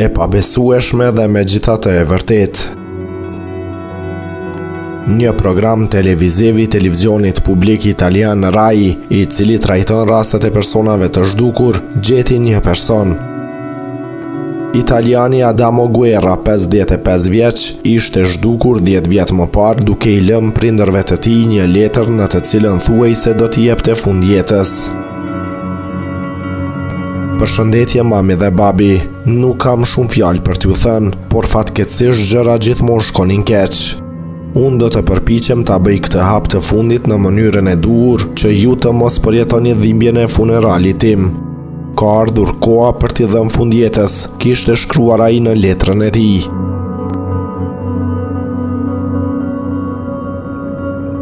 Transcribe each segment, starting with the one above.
e pabesueshme dhe megjithatë e vërtetë. Një program televiziv i televizionit publik italian RAI, i cili trajton rastet e personave të zhdukur, gjeti një person. Italiani Adamo Guerra, 55 vjeç, ishte zhdukur 10 vjet më parë duke i lënë prindërve të tij një letër në të cilën thuhej se do t'i jepte fund jetës. Përshëndetje mami dhe babi, nuk kam shumë fjalë për t'ju thënë, por fatkeqësisht gjëra gjithmonë shkonin keq. Unë do të përpiqem ta bëj këtë hap të fundit në mënyrën e duhur që ju të mos përjetoni dhimbjen e funeralit tim. Ka ardhur koha për t'i dhënë fund jetës, kishte shkruar ai në letrën e tij.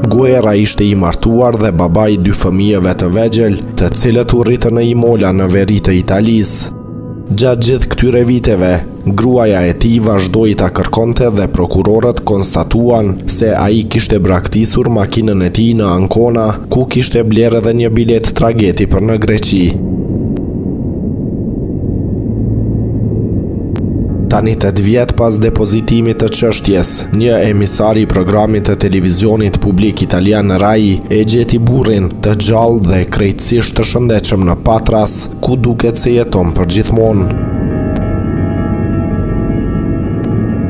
Guerra ishte i martuar dhe baba i dy fëmijëve të vegjël, të cilët u rritën në Imola në veri të Italisë. Gjatë gjithë këtyre viteve, Gruaja e tij vazhdoi ta kërkonte dhe prokurorët konstatuan se ai kishte braktisur makinën e tij në Ancona, ku kishte blerë edhe një biletë trageti për në Greqi. Tani tetë vjet pas depozitimit të çështjes, një emisar i programit të televizionit publik italian Rai e gjeti burrin të gjallë dhe krejtësisht të shëndetshëm në Patras. Ku duket se jeton përgjithmonë.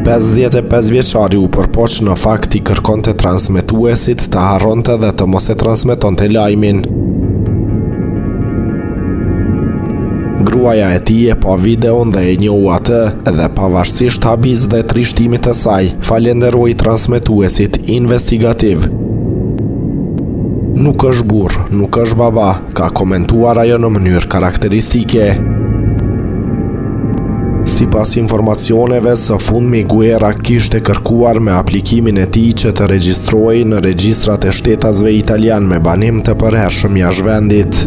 55 vjeçari u përpoq në fakt t'i kërkonte transmetuesit ta harronte dhe të mos e transmetonte lajmin. Gruaja e tij e pa videon dhe e njohu atë dhe pavarësisht habisë dhe trishtimit të saj, falënderoi transmetuesit investigativ. Nuk është burrë, nuk është baba, ka komentuar ajo në mënyrë karakteristike. Sipas informacioneve, së fundmi Guerra kishte kërkuar me aplikimin e tij që të regjistrohej në regjistrat e shtetasve italianë me banim të përhershëm jashtë vendit.